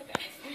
Okay.